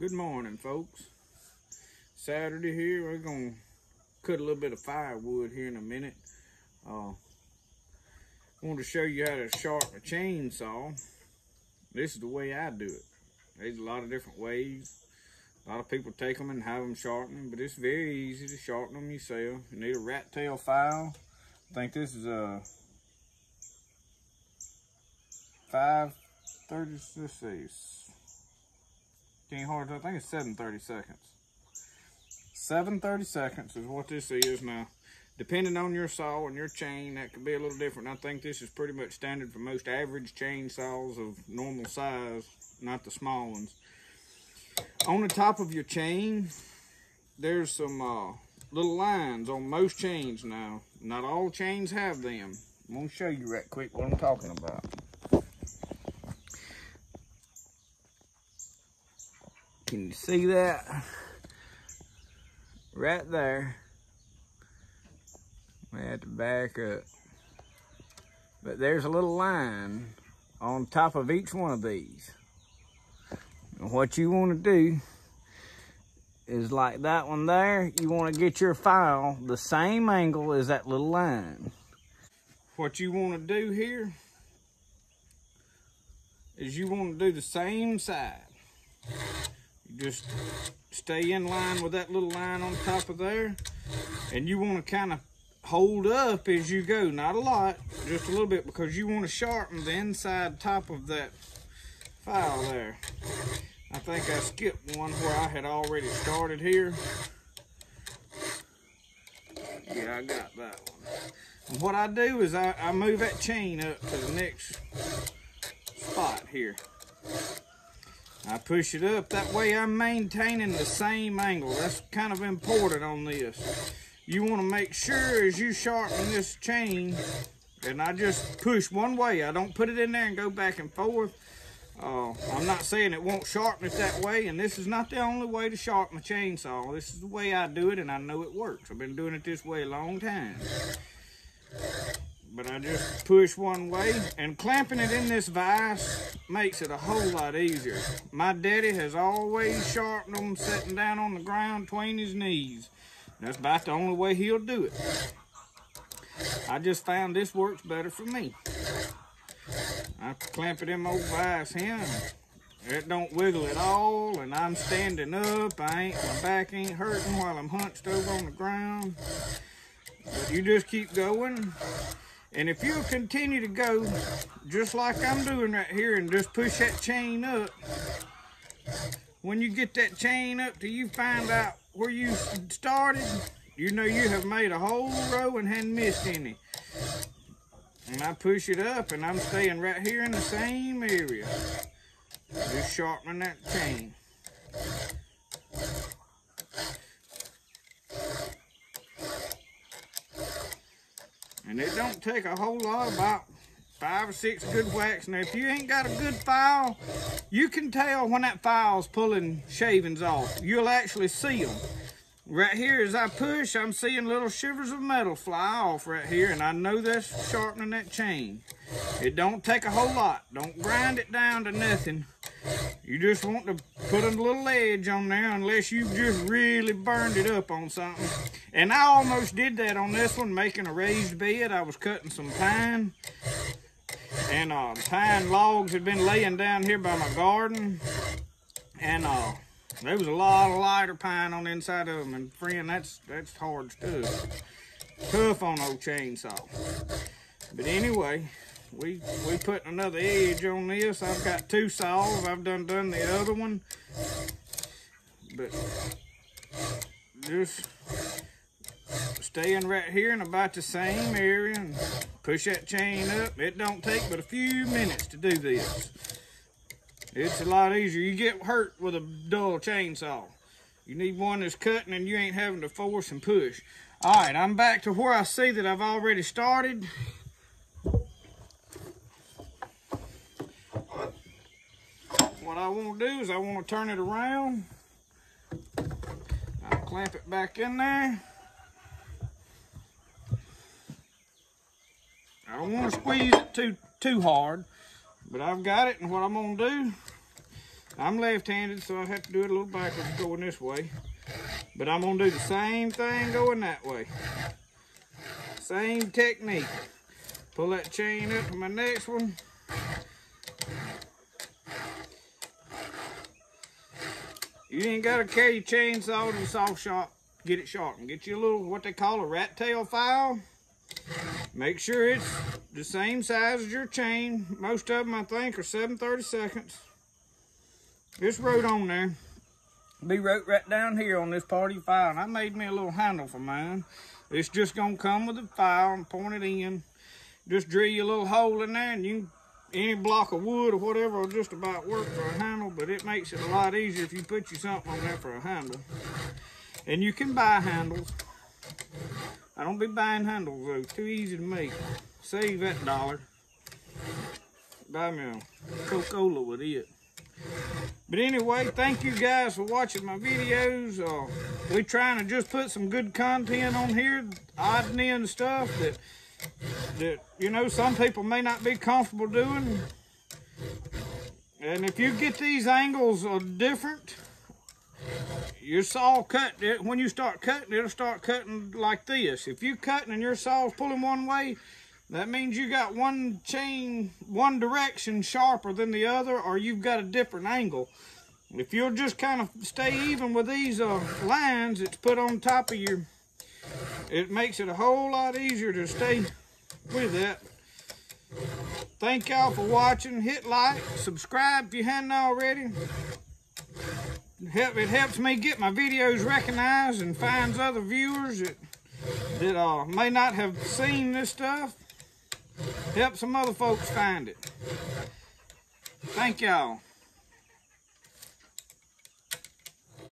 Good morning, folks. Saturday here, we're gonna cut a little bit of firewood here in a minute. Uh, I want to show you how to sharpen a chainsaw. This is the way I do it. There's a lot of different ways. A lot of people take them and have them sharpened, but it's very easy to sharpen them yourself. You need a rat tail file. I think this is a 530, let's see, can't hard, I think it's 730 seconds. 730 seconds is what this is now. Depending on your saw and your chain, that could be a little different. I think this is pretty much standard for most average chainsaws of normal size, not the small ones. On the top of your chain, there's some uh, little lines on most chains now. Not all chains have them. I'm gonna show you right quick what I'm talking about. Can you see that? Right there. We have to back up. But there's a little line on top of each one of these. And what you want to do is like that one there, you want to get your file the same angle as that little line. What you want to do here is you want to do the same side. Just stay in line with that little line on top of there. And you want to kind of hold up as you go. Not a lot, just a little bit because you want to sharpen the inside top of that file there. I think I skipped one where I had already started here. Yeah, I got that one. And what I do is I, I move that chain up to the next spot here. I push it up. That way I'm maintaining the same angle. That's kind of important on this. You want to make sure as you sharpen this chain, and I just push one way. I don't put it in there and go back and forth. Uh, I'm not saying it won't sharpen it that way, and this is not the only way to sharpen a chainsaw. This is the way I do it, and I know it works. I've been doing it this way a long time but I just push one way and clamping it in this vise makes it a whole lot easier. My daddy has always sharpened them sitting down on the ground between his knees. That's about the only way he'll do it. I just found this works better for me. I clamp it in my old vise here. It don't wiggle at all, and I'm standing up. I ain't, my back ain't hurting while I'm hunched over on the ground. But you just keep going and if you'll continue to go just like I'm doing right here and just push that chain up, when you get that chain up till you find out where you started, you know you have made a whole row and hadn't missed any. And I push it up and I'm staying right here in the same area. Just sharpening that chain. And it don't take a whole lot, about five or six good whacks. Now, if you ain't got a good file, you can tell when that file's pulling shavings off. You'll actually see them. Right here, as I push, I'm seeing little shivers of metal fly off right here, and I know that's sharpening that chain. It don't take a whole lot. Don't grind it down to nothing. You just want to put a little edge on there unless you've just really burned it up on something. And I almost did that on this one, making a raised bed. I was cutting some pine. And uh, pine logs had been laying down here by my garden. And uh, there was a lot of lighter pine on the inside of them. And friend, that's, that's hard stuff. Tough on old chainsaw. But anyway, we we putting another edge on this. I've got two saws. I've done done the other one, but just staying right here in about the same area and push that chain up. It don't take but a few minutes to do this. It's a lot easier. You get hurt with a dull chainsaw. You need one that's cutting and you ain't having to force and push. All right, I'm back to where I see that I've already started. what I want to do is I want to turn it around. I'll clamp it back in there. Don't want to squeeze it too too hard, but I've got it, and what I'm to do, I'm left-handed, so I have to do it a little backwards going this way. But I'm gonna do the same thing going that way. Same technique. Pull that chain up to my next one. You ain't gotta carry your chainsaw to the saw shop, get it sharpened. Get you a little, what they call a rat tail file. Make sure it's the same size as your chain. Most of them, I think, are 730 seconds. This wrote on there. Be wrote right down here on this party file. And I made me a little handle for mine. It's just gonna come with a file and point it in. Just drill you a little hole in there and you any block of wood or whatever will just about work for a handle, but it makes it a lot easier if you put you something on there for a handle. And you can buy handles. I don't be buying handles though, too easy to make. Save that dollar. Buy me a Coca-Cola with it. But anyway, thank you guys for watching my videos. Uh, we trying to just put some good content on here, odd and end stuff that that you know some people may not be comfortable doing. And if you get these angles uh, different, your saw cut when you start cutting, it'll start cutting like this. If you cutting and your saw's pulling one way, that means you got one chain, one direction sharper than the other, or you've got a different angle. If you'll just kind of stay even with these uh, lines it's put on top of your, it makes it a whole lot easier to stay with that. Thank y'all for watching. Hit like, subscribe if you hadn't already. Help, It helps me get my videos recognized and finds other viewers that, that uh, may not have seen this stuff. Help some other folks find it. Thank y'all.